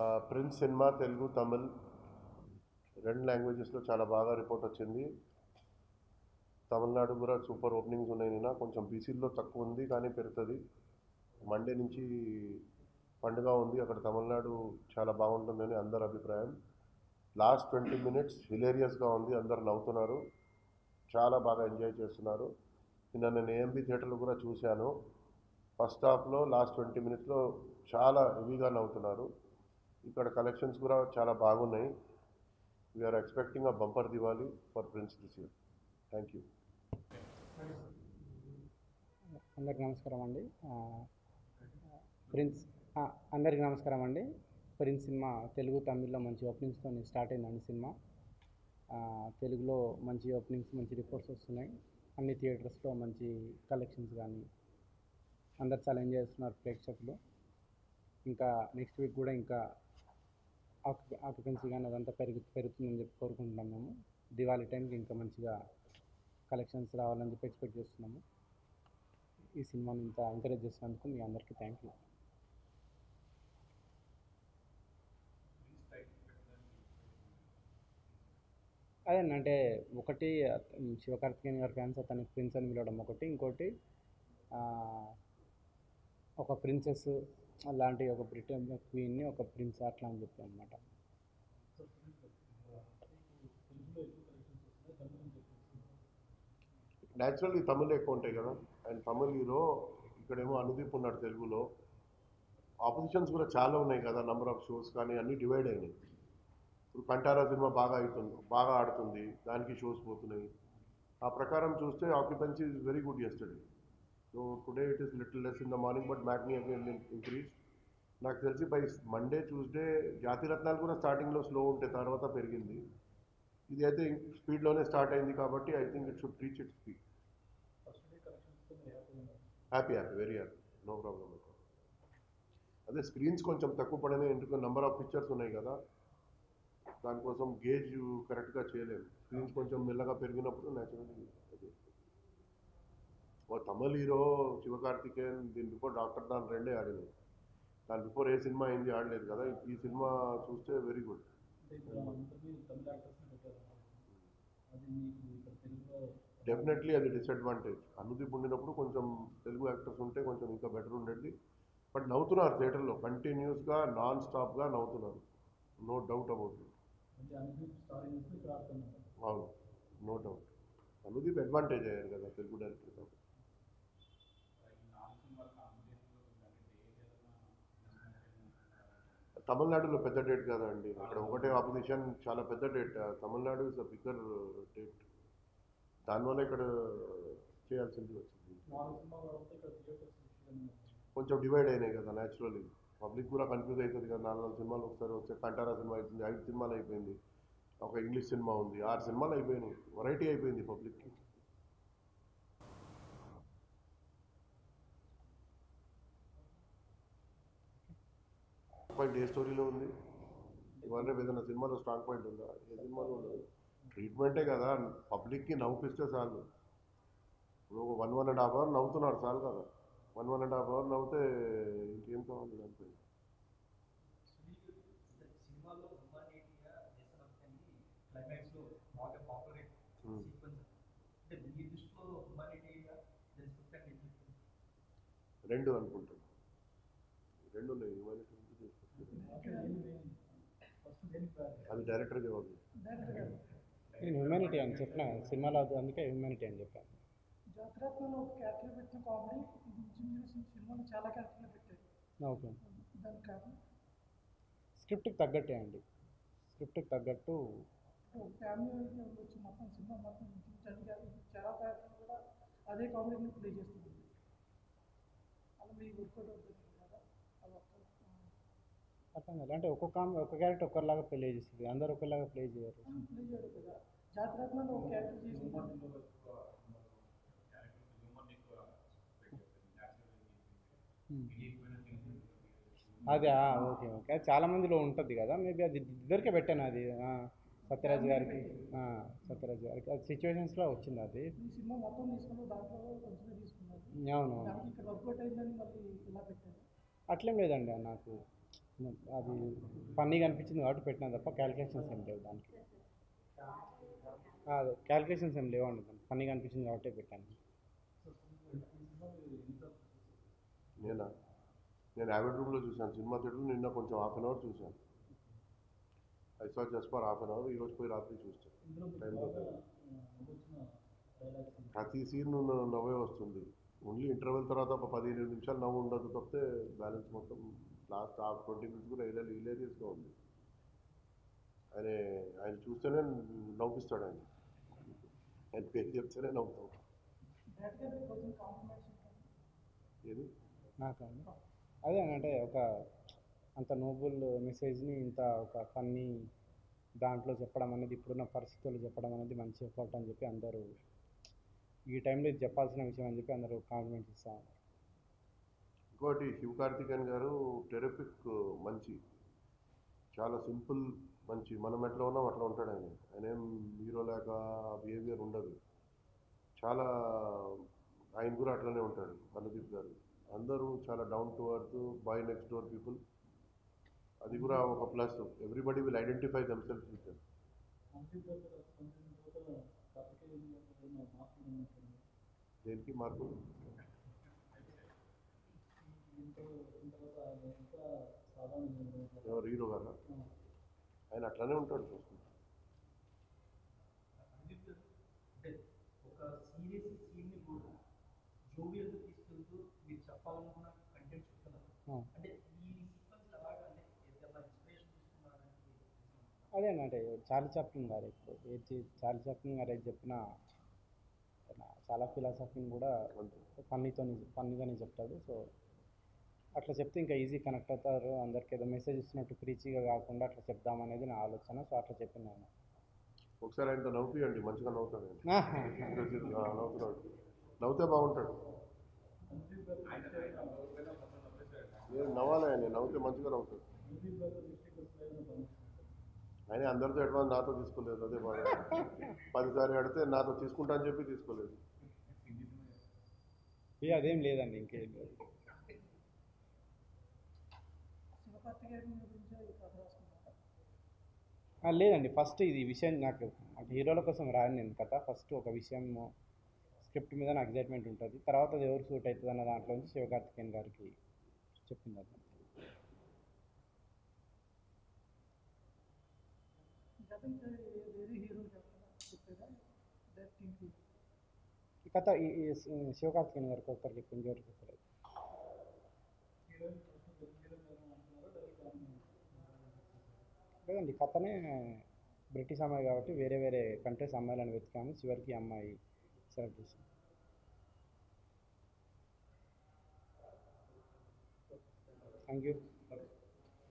Prince cinema Telugu Tamil రెండు లాంగ్వేజెస్లో చాలా బాగా రిపోర్ట్ వచ్చింది. తమిళనాడు కూడా సూపర్ ఓపెనింగ్స్ ఉన్నాయి నిన్న. కొంచెం బీసీల్లో తక్కువ ఉంది కానీ పెరుగుతుంది. మండే నుంచి పండుగ ఉంది. అక్కడ తమిళనాడు చాలా బాగుంటుందని అందరి అభిప్రాయం. లాస్ట్ ట్వంటీ మినిట్స్ హిలేరియస్గా ఉంది. అందరు నవ్వుతున్నారు. చాలా బాగా ఎంజాయ్ చేస్తున్నారు. నిన్న నేను ఏఎంబి థియేటర్లు కూడా చూశాను. ఫస్ట్ హాఫ్లో లాస్ట్ ట్వంటీ మినిట్స్లో చాలా హెవీగా నవ్వుతున్నారు. ఇక్కడ కలెక్షన్స్ కూడా చాలా బాగున్నాయి. We're expecting a bumper Diwali for Prince this year thank you అందరికి నమస్కారం అండి. ప్రిన్స్ అందరికి నమస్కారం అండి. ప్రిన్స్ సినిమా తెలుగు తమిళ్ళో మంచి ఓపెనింగ్స్తో స్టార్ట్ అయిందండి సినిమా. తెలుగులో మంచి ఓపెనింగ్స్ మంచి రిపోర్ట్స్ వస్తున్నాయి. అన్ని థియేటర్స్లో మంచి కలెక్షన్స్ కానీ అందరు చాలా ఎంజాయ్ చేస్తున్నారు ప్రేక్షకులు. ఇంకా నెక్స్ట్ వీక్ కూడా ఇంకా ఆక్యుపెన్సీ కానీ అదంతా పెరుగు పెరుగుతుందని చెప్పి కోరుకుంటున్నాం మేము. దివాళీ టైంకి ఇంకా మంచిగా కలెక్షన్స్ రావాలని చెప్పి ఎక్స్పెక్ట్ చేస్తున్నాము. ఈ సినిమాని ఇంత ఎంకరేజ్ చేసినందుకు మీ అందరికీ థ్యాంక్ యూ అదే అంటే ఒకటి శివకార్తికేయన్ గారి ఫ్యాన్స్ అతనికి ప్రిన్స్ అని పిలవడం ఒకటి. ఇంకోటి ఒక ప్రిన్సెస్ అలాంటి ఒక బ్రిటన్ క్వీన్ని ఒక ప్రిన్స్ అట్లా అని చెప్పి అనమాట న్యాచురల్లీ తమిళ్ ఎక్కువ ఉంటాయి కదా. అండ్ తమిళ్ హీరో ఇక్కడేమో అనుదీప్ ఉన్నాడు తెలుగులో. ఆపోజిషన్స్ కూడా చాలా ఉన్నాయి కదా నంబర్ ఆఫ్ షోస్ కానీ అన్నీ డివైడ్ అయినాయి. ఇప్పుడు కంటారా సినిమా బాగా అవుతుంది బాగా ఆడుతుంది దానికి షోస్ పోతున్నాయి. ఆ ప్రకారం చూస్తే occupancy is very good steady so today it is little less in the morning but matinee again increase నాకు తెలిసి బై మండే ట్యూస్డే జాతిరత్నాలు కూడా స్టార్టింగ్లో స్లో ఉంటే తర్వాత పెరిగింది. ఇది అయితే స్పీడ్లోనే స్టార్ట్ అయింది కాబట్టి I think it should reach it speed happy happy very happy no problem అదే స్క్రీన్స్ కొంచెం తక్కువ పడినాయి ఎందుకంటే నెంబర్ ఆఫ్ పిక్చర్స్ ఉన్నాయి కదా. దానికోసం గేజ్ కరెక్ట్గా చేయలేము. స్క్రీన్స్ కొంచెం మెల్లగా పెరిగినప్పుడు న్యాచురల్లీ ఓ తమిళ హీరో శివకార్తికేయన్ దీని బిఫోర్ డాక్టర్ దాని రెండే ఆడినాయి. దాని బిఫోర్ ఏ సినిమా అయింది ఆడలేదు కదా ఈ సినిమా చూస్తే వెరీ గుడ్ డెఫినెట్లీ అది డిసడ్వాంటేజ్ అనుదీప్ ఉండినప్పుడు కొంచెం తెలుగు యాక్టర్స్ ఉంటే కొంచెం ఇంకా బెటర్ ఉండేది బట్ నవ్వుతున్నారు థియేటర్లో కంటిన్యూస్గా నాన్ స్టాప్గా నవ్వుతున్నారు నో డౌట్ అబౌట్ ఇట్ అవును. నో డౌట్ అనుదీప్ అడ్వాంటేజ్ అయ్యారు కదా తెలుగు డైరెక్టర్ కాబట్టి తమిళనాడులో పెద్ద డేట్ కదా అండి. అక్కడ ఒకటే ఆపోజిషన్ చాలా పెద్ద date. Tamil Nadu is a bigger date దానివల్ల ఇక్కడ చేయాల్సింది వచ్చింది. కొంచెం డివైడ్ అయినాయి కదా న్యాచురల్లీ పబ్లిక్ కూడా కన్ఫ్యూజ్ అవుతుంది కదా. నాలుగు నాలుగు సినిమాలు ఒకసారి వస్తే కంటారా సినిమా అయిపోయింది ఐదు సినిమాలు అయిపోయింది. ఒక ఇంగ్లీష్ సినిమా ఉంది. ఆరు సినిమాలు అయిపోయినాయి. వెరైటీ అయిపోయింది పబ్లిక్కి పాయింట్ ఏ స్టోరీలో ఉంది? ఇవాళ రేపు ఏదైనా సినిమాలో స్ట్రాంగ్ పాయింట్ ఉందా? ఏ సినిమాలో ఉండదు ట్రీట్మెంటే కదా పబ్లిక్కి నవ్వుపిస్తే చాలు. ఇప్పుడు ఒక one one and half hour నవ్వుతున్నారు చాలు కదా. One one and half hour నవ్వుతే ఇంకేం కావాలి దానిపై సినిమాలో ఉమ్మానేటిగా దేశభక్తిని క్లైమాక్స్లో బాగా పాపులర్ Hmm. సీక్వెన్స్ అంటే మీ దృష్టిలో ఉమ్మానేటిగా దేశభక్తి అంటే ఎట్లా? రెండు అనుకుంటాను రెండు ఉన్నాయి ఇవన్నీ రెండు చేసుకొచ్చారు. అది డైరెక్టర్ జవాబు నేను హ్యూమానిటీ అని చెప్పిన సినిమాలో అది అందుకే హ్యూమానిటీ అని చెప్పాను. జాతరత్నంలో ఒక క్యారెక్టర్ పెట్టిన కామెడీ సినిమాలో చాలా క్యారెక్టర్లు పెట్టారు. ఓకే. దానికి కారణం? స్క్రిప్ట్కి తగ్గట్టే అండి. స్క్రిప్ట్కి తగ్గట్టు ఒక ఫ్యామిలీ వచ్చి మొత్తం సినిమా మొత్తం చాలా క్యారెక్టర్లు కూడా అదే కామెడీని ప్లే చేస్తుంది. అలా మీకు వర్కౌట్ అవుతుంది. అర్థం కాదు అంటే ఒక్కొక్క ఒక క్యారెక్టర్ ఒకరిలాగా ప్లే చేస్తుంది అందరు ఒకరిలాగా ప్లే చేయరు. అదే ఓకే ఓకే. అది చాలా మందిలో ఉంటుంది కదా. మేబీ అది ఇద్దరికే పెట్టాను అది. సత్యరాజ్ గారికి. సత్యరాజ్ గారికి. అది సిచ్యువేషన్స్లో వచ్చింది అది. అవును అట్లేం లేదండి నాకు. అది ఫన్నీగా అనిపించింది కాబట్టి పెట్టినా తప్ప క్యాలిక్యులేషన్స్ ఏం లేవు దానికి. అదే క్యాలిక్యులేషన్స్ ఏం లేవండి దానికి ఫన్నీగా అనిపించింది కాబట్టి పెట్టాను. నేనా? నేను యావెడ్ రూమ్లో చూశాను. సినిమా థియేటర్ నిన్న కొంచెం హాఫ్ అన్ అవర్ చూశాను. I saw just for half an hour ఈరోజు పోయి రాత్రి చూస్తాను టైం ప్రతి సీన్ నవ్వే వస్తుంది. ఓన్లీ ఇంటర్వెల్ తర్వాత ఒక పదిహేను నిమిషాలు నవ్వు ఉండదు తప్పితే బ్యాలెన్స్ మొత్తం లాస్ట్ హాఫ్ ట్వంటీ మినిట్స్ కూడా ఇలా హిలేరియస్గా ఉంది. ఆయన ఆయన చూస్తేనే నవ్విస్తాడు ఆయన. ఆయన పేరు చెప్తేనే నవ్వుతాం. ఏది? నాకు? అదే అంటే ఒక అంత నోబుల్ మెసేజ్ని ఇంత ఒక ఫన్నీ దాంట్లో చెప్పడం అనేది ఇప్పుడున్న పరిస్థితుల్లో చెప్పడం అనేది మంచి ఎఫర్ట్ అని చెప్పి అందరూ ఈ టైంలో ఇది చెప్పాల్సిన విషయం అని చెప్పి అందరూ కాంప్లిమెంట్స్ ఇస్తా ఉన్నారు. ఇంకోటి శివ కార్తికేయన్ గారు టెరపిక్ మంచి చాలా సింపుల్ మంచి మనం ఎట్లా ఉన్నాం అట్లా ఉంటాడు ఆయన. ఆయన ఏం హీరో లేక బిహేవియర్ ఉండదు. చాలా ఆయన కూడా అట్లనే ఉంటాడు అనుదీప్ గారు. అందరూ చాలా down to earth boy next door people అది కూడా ఒక plus everybody will identify themselves with them దేనికి మార్పులు ఎవరు హీరో గారా? ఆయన అట్లానే ఉంటాడు చూసుకుంటా. అందుకే అంటే ఒక సీరియస్ సీన్ని కూడా జోవియల్గా తీసుకెళ్తూ మీరు చెప్పాలనుకున్న కంటెంట్ చెప్తున్నారు. ఆ. అంటే ఈ సీక్వెన్స్ అలాగా అంటే ఏదైనా ఇన్స్పిరేషన్ తీసుకున్నారని అదే అంటే చార్లీ చాప్లిన్ గారు ఇప్పుడు ఏది చార్లీ చాప్లిన్ గారు చెప్పినా చాలా ఫిలాసఫీని కూడా ఫన్నీతో ఫన్నీగానే చెప్తాడు. సో అట్లా చెప్తే ఇంకా ఈజీ కనెక్ట్ అవుతారు. అందరికి ఏదో మెసేజ్ ఇస్తున్నట్టు ప్రీచీగా కాకుండా అట్లా చెప్దామనేది నా ఆలోచన. సో అట్లా చెప్పిన నేను. ఒకసారి ఆయనతో నవ్వుపియండి. మంచిగా నవ్వుతాడు ఆయన. నవ్వుతే బాగుంటాడు. నవ్వాలి ఆయన నవ్వుతే మంచిగా నవ్వుతాడు. ఆయన అందరితో అడ్వాన్స్ నాతో తీసుకోలేదు. అదే బాగా పదిసారి అడితే నాతో తీసుకుంటా అని చెప్పి తీసుకోలేదు. ఏ అదేం లేదండి ఇంకేం లేదు. లేదండి ఫస్ట్ ఇది విషయం నాకు అంటే హీరోల కోసం రాని నేను కథ. ఫస్ట్ ఒక విషయం స్క్రిప్ట్ మీద నాకు ఎగ్జైట్మెంట్ ఉంటుంది. తర్వాత అది ఎవరు సూట్ అవుతుంది అన్న దాంట్లో నుంచి శివకార్తికేయన్ గారికి చెప్పింది అది ఈ కథ ఈ కథ శివకార్తికేయన్ గారికి ఒకరికి చెప్పింది ఎవరికి చెప్పలేదు లేదండి కథనే బ్రిటిష్ అమ్మాయి కాబట్టి వేరే వేరే కంట్రీస్ అమ్మాయిలను వెతికాము. చివరికి అమ్మాయి సెలెక్ట్ చేసాం థ్యాంక్ యూ